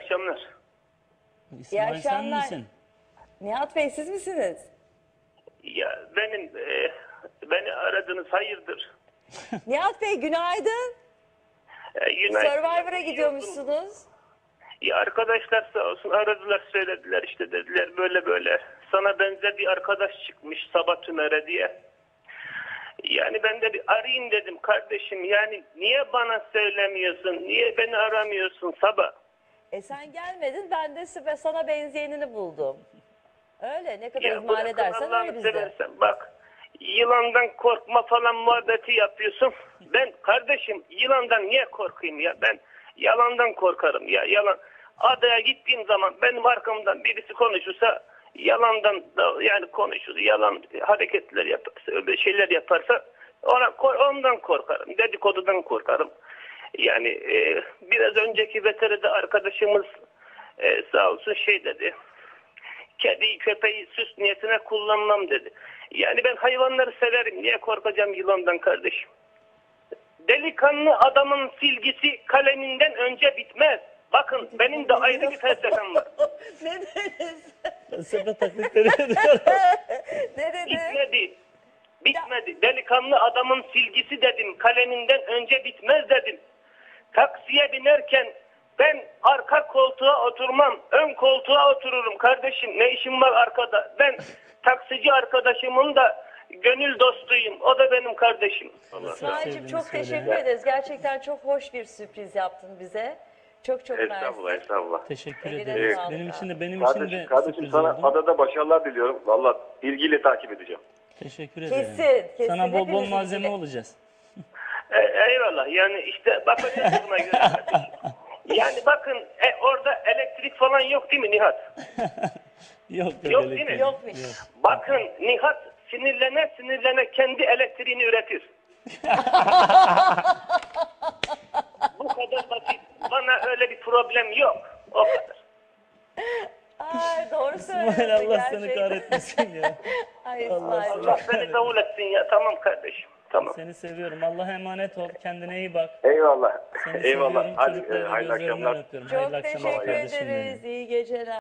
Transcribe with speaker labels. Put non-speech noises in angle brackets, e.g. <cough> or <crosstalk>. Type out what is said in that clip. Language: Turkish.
Speaker 1: akşamlar.
Speaker 2: İsmail sen
Speaker 3: akşamlar.
Speaker 2: misin?
Speaker 3: Nihat Bey siz misiniz?
Speaker 1: Ya benim e, beni aradınız hayırdır? <laughs>
Speaker 3: Nihat Bey günaydın.
Speaker 1: E, United-
Speaker 3: Survivor'a gidiyormuşsunuz.
Speaker 1: Ya arkadaşlar sağ olsun aradılar söylediler işte dediler böyle böyle. Sana benzer bir arkadaş çıkmış Sabah Tümer'e diye. Yani ben de bir arayayım dedim kardeşim yani niye bana söylemiyorsun? Niye beni aramıyorsun Sabah?
Speaker 3: E sen gelmedin ben de size- sana benzeyenini buldum. Öyle ne kadar
Speaker 1: Ya
Speaker 3: ihmal edersen öyle bizde.
Speaker 1: seversen bak yılandan korkma falan muhabbeti yapıyorsun. Ben kardeşim yılandan niye korkayım ya ben yalandan korkarım ya yalan. Adaya gittiğim zaman benim arkamdan birisi konuşursa yalandan da yani konuşur yalan hareketler yaparsa öyle şeyler yaparsa ona ondan korkarım dedikodudan korkarım. Yani e, biraz önceki veteride arkadaşımız e, sağ olsun şey dedi kediyi köpeği süs niyetine kullanmam dedi. Yani ben hayvanları severim. Niye korkacağım yılandan kardeşim? Delikanlı adamın silgisi kaleminden önce bitmez. Bakın benim de ayrı bir felsefem var. <laughs>
Speaker 3: ne dediniz?
Speaker 2: Felsefe taklitleri <laughs>
Speaker 3: ne dedi?
Speaker 1: Bitmedi. Bitmedi. Delikanlı adamın silgisi dedim. Kaleminden önce bitmez dedim. Taksiye binerken ben arka koltuğa oturmam. Ön koltuğa otururum kardeşim. Ne işim var arkada? Ben <laughs> taksici arkadaşımın da gönül dostuyum. O da benim kardeşim.
Speaker 2: Sevdiğini
Speaker 3: çok teşekkür ederiz. Gerçekten çok hoş bir sürpriz yaptın bize. Çok çok
Speaker 1: Estağfurullah,
Speaker 3: mersi.
Speaker 1: estağfurullah.
Speaker 2: Teşekkür ederim.
Speaker 3: sağlık
Speaker 2: Benim
Speaker 3: abi.
Speaker 2: için de benim için
Speaker 4: Kardeşim,
Speaker 2: de
Speaker 4: kardeşim
Speaker 2: sürpriz
Speaker 4: sana
Speaker 2: oldu.
Speaker 4: adada başarılar diliyorum. Valla ilgiyle takip edeceğim.
Speaker 2: Teşekkür ederim.
Speaker 3: Kesin, kesin.
Speaker 2: Sana bol bol
Speaker 3: Hepimiz
Speaker 2: malzeme
Speaker 3: ilgili.
Speaker 2: olacağız.
Speaker 1: E, eyvallah yani işte bakacağız buna göre. yani bakın e, orada elektrik falan yok değil mi Nihat? <laughs>
Speaker 2: Yok yok,
Speaker 1: Yok değil mi?
Speaker 2: değil.
Speaker 3: Yokmuş.
Speaker 1: Bakın Nihat sinirlene sinirlene kendi elektriğini üretir. <laughs> Bu kadar basit. Bana öyle bir problem yok. O kadar.
Speaker 3: Ay doğru söylüyorsun
Speaker 2: İsmail Allah seni kahretmesin ya. <laughs>
Speaker 3: Ay
Speaker 2: Allah
Speaker 3: İsmail.
Speaker 1: Allah beni davul etsin ya. Tamam kardeşim. Tamam.
Speaker 2: Seni seviyorum. Allah'a emanet ol. Kendine iyi bak.
Speaker 4: Eyvallah.
Speaker 2: Seni
Speaker 4: Eyvallah.
Speaker 2: seviyorum.
Speaker 4: Hadi
Speaker 2: Çocukları
Speaker 4: e, hayırlı
Speaker 2: gözlerinden
Speaker 4: akşamlar.
Speaker 2: öpüyorum.
Speaker 3: Çok
Speaker 2: Hayırlı akşamlar
Speaker 3: teşekkür
Speaker 2: kardeşim benim.
Speaker 3: ederiz. İyi geceler.